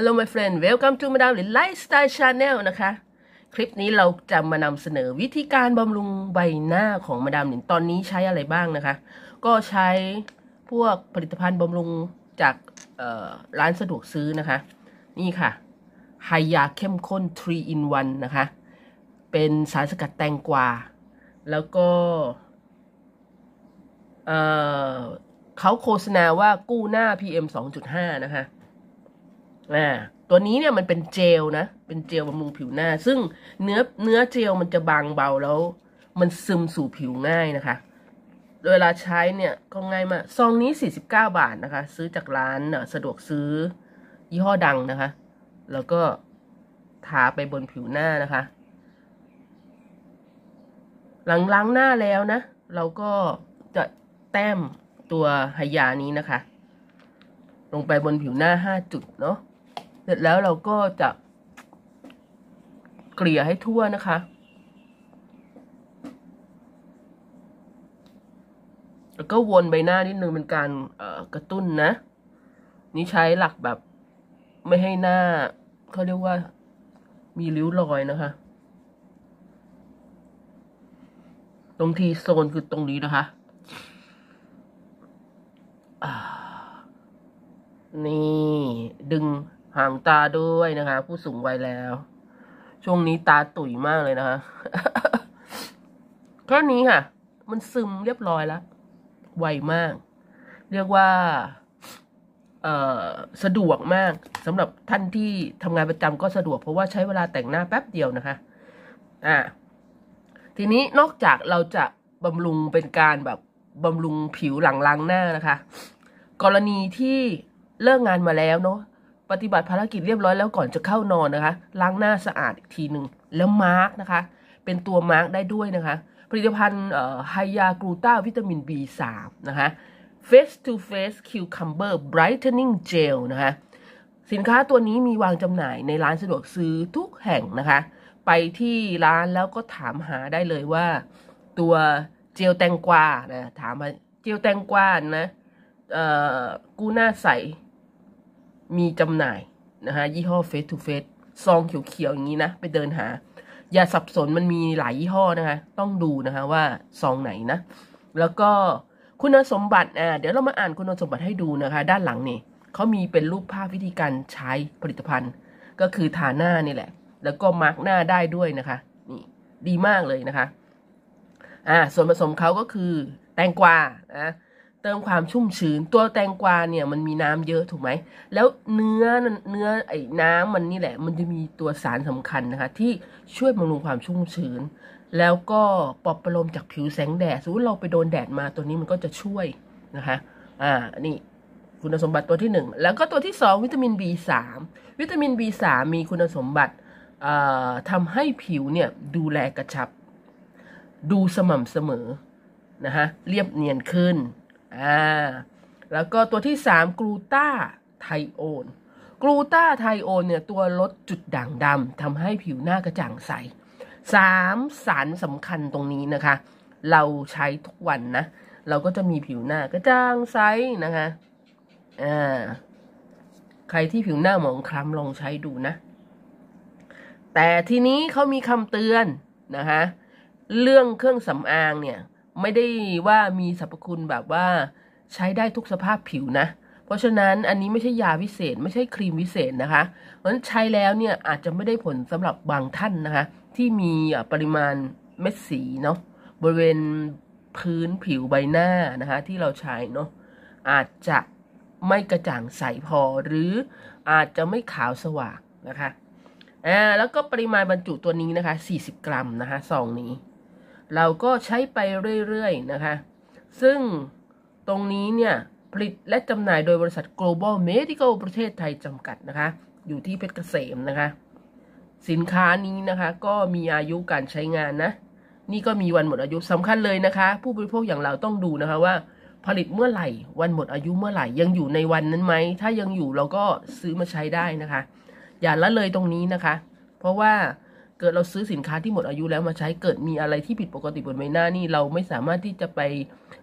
Hello my friend welcome to Madam หรือ Lifestyle Channel นะคะ คลิปนี้เราจะมานำเสนอวิธีการบำรุงใบหน้าของมาดามหลินตอนนี้ใช้อะไรบ้างนะคะ ก็ใช้พวกผลิตภัณฑ์บำรุงจากร้านสะดวกซื้อนะคะ นี่ค่ะไฮยาเข้มข้น 3 in 1 นะคะ เป็นสารสกัดแตงกวา แล้วก็เเขาโฆษณาว่ากู้หน้า PM 2.5 นะคะ อ่าตัวนี้เนี่ยมันเป็นเจลนะ เป็นเจลบำรุงผิวหน้า ซึ่งเนื้อเนื้อเจลมันจะบางเบาแล้ว มันซึมสู่ผิวง่ายนะคะ เวลาใช้เนี่ยก็ง่ายมาก ซองนี้ 49 บาทนะคะ ซื้อจากร้านสะดวกซื้อยี่ห้อดังนะคะ แล้วก็ทาไปบนผิวหน้านะคะ หลังล้างหน้าแล้วนะ เราก็จะแต้มตัวหยานี้นะคะ ลงไปบนผิวหน้า 5 จุดเนาะ เสร็จแล้วเราก็จะเกลี่ยให้ทั่วนะคะ แล้วก็วนใบหน้านิดนึงเป็นการกระตุ้นนะ นี่ใช้หลักแบบไม่ให้หน้าเขาเรียกว่ามีริ้วรอยนะคะ ตรงทีโซนคือตรงนี้นะคะ นี่ดึง หางตาด้วยนะคะ ผู้สูงวัยแล้ว ช่วงนี้ตาตุ๋ยมากเลยนะคะ แค่นี้ค่ะ มันซึมเรียบร้อยแล้ว ไวมาก เรียกว่าสะดวกมากสำหรับท่านที่ทำงานประจำก็สะดวก เพราะว่าใช้เวลาแต่งหน้าแป๊บเดียวนะคะ อ่า ทีนี้นอกจากเราจะบำรุงเป็นการแบบบำรุงผิวหลังล้างหน้านะคะ กรณีที่เลิกงานมาแล้วเนาะ ปฏิบัติภารกิจเรียบร้อยแล้วก่อนจะเข้านอนนะคะ ล้างหน้าสะอาดอีกทีหนึ่งแล้วมาร์กนะคะ เป็นตัวมาร์กได้ด้วยนะคะ ผลิตภัณฑ์ไฮยากรูต้าวิตามิน B3 นะคะ Face to Face Cucumber Brightening Gel นะคะ สินค้าตัวนี้มีวางจำหน่ายในร้านสะดวกซื้อทุกแห่งนะคะ ไปที่ร้านแล้วก็ถามหาได้เลยว่า ตัวเจลแตงกวานะถามมาเจลแตงกวานะกูหน้าใส มีจำหน่ายนะคะยี่ห้อ Face to Face ซองเขียวๆอย่างนี้นะ ไปเดินหา อย่าสับสนมันมีหลายยี่ห้อนะคะ ต้องดูนะคะว่าซองไหนนะ แล้วก็คุณสมบัติอ่าเดี๋ยวเรามาอ่านคุณสมบัติให้ดูนะคะ ด้านหลังนี่เขามีเป็นรูปภาพวิธีการใช้ผลิตภัณฑ์ ก็คือทาหน้านี่แหละ แล้วก็มาร์กหน้าได้ด้วยนะคะนี่ดีมากเลยนะคะอ่าส่วนผสมเขาก็คือแตงกวานะ เติมความชุ่มชื้นตัวแตงกวาเนี่ยมันมีน้ำเยอะถูกไหม แล้วเนื้อเนื้อไอ้น้ำมันนี่แหละ มันจะมีตัวสารสำคัญนะคะ ที่ช่วยบำรุงความชุ่มชื้น แล้วก็ปลอบประโลมจากผิวแสงแดดสมมติเราไปโดนแดดมาตัวนี้มันก็จะช่วยนะคะ อ่านี่คุณสมบัติตัวที่หนึ่งแล้วก็ตัวที่สองวิตามิน B3 วิตามิน B3 มีคุณสมบัติทำให้ผิวเนี่ยดูแลกระชับ ดูสม่ำเสมอนะฮะเรียบเนียนขึ้น อ่าแล้วก็ตัวที่สามกลูตาไทโอนกลูตาไทโอนเนี่ยตัวลดจุดด่างดำทำให้ผิวหน้ากระจ่างใสสามสารสำคัญตรงนี้นะคะ เราใช้ทุกวันนะ เราก็จะมีผิวหน้ากระจ่างใสนะคะอ่าใครที่ผิวหน้าหมองคล้ำลองใช้ดูนะ แต่ทีนี้เขามีคำเตือนนะคะเรื่องเครื่องสำอางเนี่ย ไม่ได้ว่ามีสรรพคุณแบบว่าใช้ได้ทุกสภาพผิวนะ เพราะฉะนั้นอันนี้ไม่ใช่ยาวิเศษ ไม่ใช่ครีมวิเศษนะคะเพราะฉะนั้นใช้แล้วเนี่ยอาจจะไม่ได้ผลสำหรับบางท่านนะคะ ที่มีปริมาณเม็ดสีเนาะบริเวณพื้นผิวใบหน้านะคะที่เราใช้เนาะอาจจะไม่กระจ่างใสพอหรืออาจจะไม่ขาวสว่างนะคะอ่าแล้วก็ปริมาณบรรจุตัวนี้นะคะ 40 กรัมนะคะซองนี้ เราก็ใช้ไปเรื่อยๆนะคะ ซึ่งตรงนี้เนี่ย ผลิตและจำหน่ายโดยบริษัท Global Medical ประเทศไทยจำกัดนะคะ อยู่ที่เพชรเกษมนะคะ สินค้านี้นะคะก็มีอายุการใช้งานนะ นี่ก็มีวันหมดอายุสำคัญเลยนะคะ ผู้บริโภคอย่างเราต้องดูนะคะว่า ผลิตเมื่อไหร่ วันหมดอายุเมื่อไหร่ ยังอยู่ในวันนั้นไหม ถ้ายังอยู่เราก็ซื้อมาใช้ได้นะคะ อย่าละเลยตรงนี้นะคะ เพราะว่า เกิดเราซื้อสินค้าที่หมดอายุแล้วมาใช้เกิดมีอะไรที่ผิดปกติบนใบหน้านี่เราไม่สามารถที่จะไป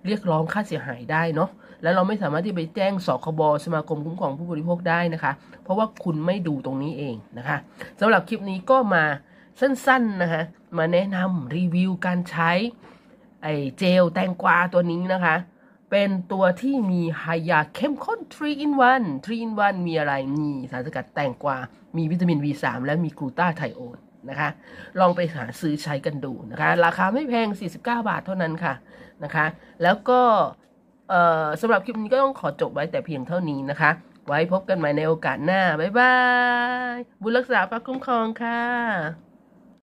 เรียกร้องค่าเสียหายได้เนาะแล้วเราไม่สามารถที่ไปแจ้งสคบสมาคมคุ้มครองผู้บริโภคได้นะคะ เพราะว่าคุณไม่ดูตรงนี้เองนะคะสำหรับคลิปนี้ก็มาสั้นๆนะคะมาแนะนำรีวิวการใช้ไอเจลแตงกวาตัวนี้นะคะ เป็นตัวที่มีไฮยาเข้มข้น3 in 1 3 in 1มีอะไรมีสารสกัดแตงกวา มีวิตามิน V3 และมีกลูตาไทโอน นะคะ ลองไปหาซื้อใช้กันดูนะคะ ราคาไม่แพง 49 บาทเท่านั้นค่ะนะคะ แล้วก็สำหรับคลิปนี้ก็ต้องขอจบไว้แต่เพียงเท่านี้นะคะ ไว้พบกันใหม่ในโอกาสหน้า บ๊ายบาย บุญรักษาพระคุ้มครองค่ะ